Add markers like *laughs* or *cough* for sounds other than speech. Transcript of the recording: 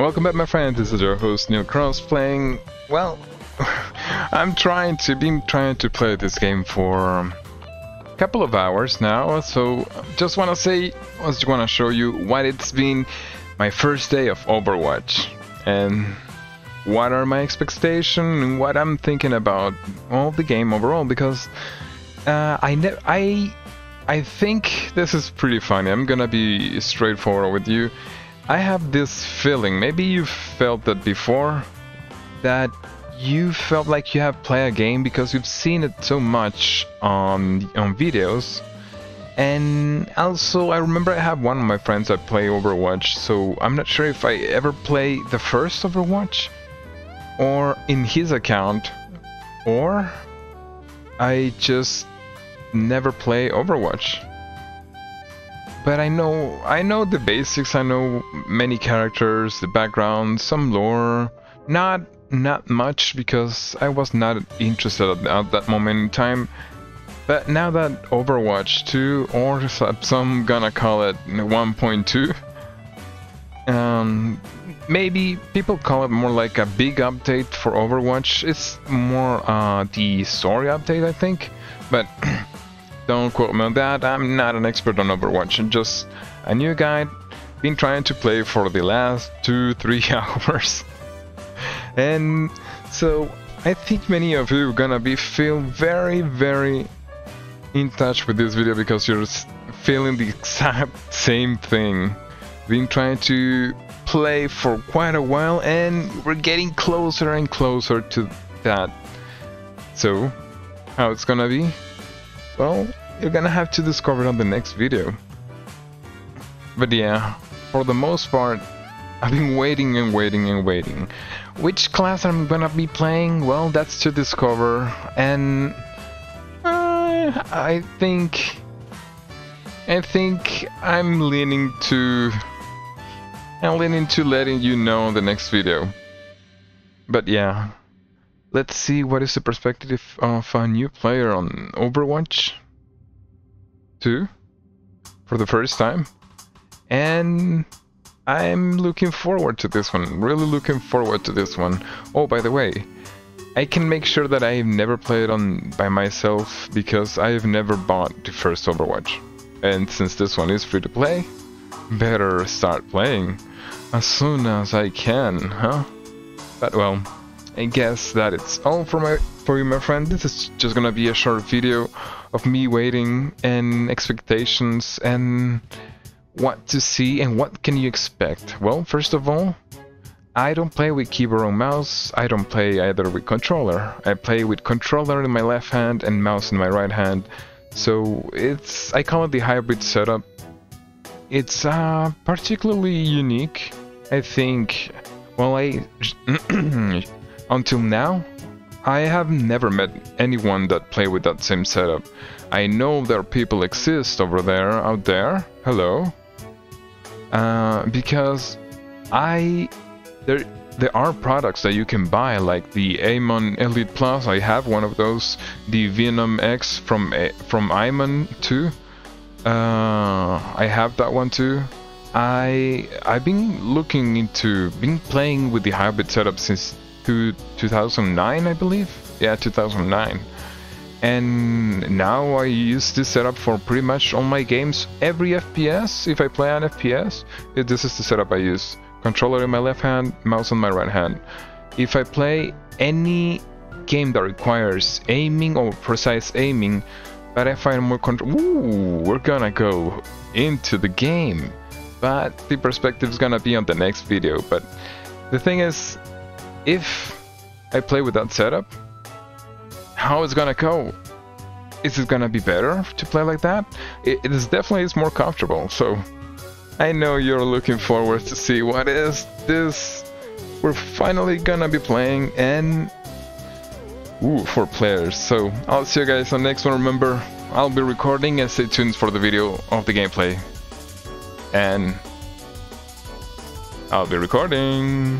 Welcome back my friends, this is your host Knil Cross playing, well, *laughs* I'm trying to, been trying to play this game for a couple of hours now, so just want to say, I just want to show you what it's been my first day of Overwatch, and what are my expectations, and what I'm thinking about all the game overall, because uh, I, I, I think this is pretty funny, I'm gonna be straightforward with you. I have this feeling, maybe you've felt that before, that you felt like you have played a game because you've seen it so much on on videos. And also, I remember I have one of my friends that play Overwatch, so I'm not sure if I ever play the first Overwatch, or in his account, or I just never play Overwatch but I know I know the basics. I know many characters, the background, some lore. Not not much because I was not interested at, at that moment in time. But now that Overwatch 2, or some gonna call it 1.2, um, maybe people call it more like a big update for Overwatch. It's more uh, the story update, I think. But *clears throat* Don't quote me on that, I'm not an expert on Overwatch, I'm just a new guy, been trying to play for the last 2-3 *laughs* *laughs* hours. and so I think many of you gonna be feel very very in touch with this video because you're feeling the exact *laughs* same thing. Been trying to play for quite a while and we're getting closer and closer to that. So, how it's gonna be? Well, you're gonna have to discover it on the next video. But yeah, for the most part, *laughs* I've been waiting and waiting and waiting. Which class I'm gonna be playing? Well, that's to discover, and uh, I think I think I'm leaning to I'm leaning to letting you know in the next video. But yeah, let's see what is the perspective of a new player on Overwatch. 2 for the first time. And I'm looking forward to this one. Really looking forward to this one. Oh, by the way, I can make sure that I've never played on by myself because I've never bought the first Overwatch. And since this one is free to play, better start playing as soon as I can, huh? But well, I guess that it's all for my for you, my friend. This is just gonna be a short video of me waiting and expectations and what to see and what can you expect. Well, first of all, I don't play with keyboard or mouse. I don't play either with controller. I play with controller in my left hand and mouse in my right hand. So it's I call it the hybrid setup. It's uh, particularly unique. I think. Well, I *clears throat* until now I have never met anyone that play with that same setup. I know there people exist over there, out there. Hello. Uh, because I there there are products that you can buy like the Amon Elite Plus. I have one of those. The Venom X from from Imon too. Uh, I have that one too. I I've been looking into been playing with the hybrid setup since to 2009, I believe. Yeah, 2009. And now I use this setup for pretty much all my games. Every FPS, if I play on FPS, this is the setup I use. Controller in my left hand, mouse on my right hand. If I play any game that requires aiming or precise aiming, but I find more control. Ooh, we're gonna go into the game. But the perspective is gonna be on the next video. But the thing is, if I play with that setup, how it's gonna go? Is it gonna be better to play like that? it, is definitely is more comfortable, so I know you're looking forward to see what is this we're finally gonna be playing and ooh, for players. So I'll see you guys on the next one. Remember, I'll be recording and stay tuned for the video of the gameplay. And I'll be recording.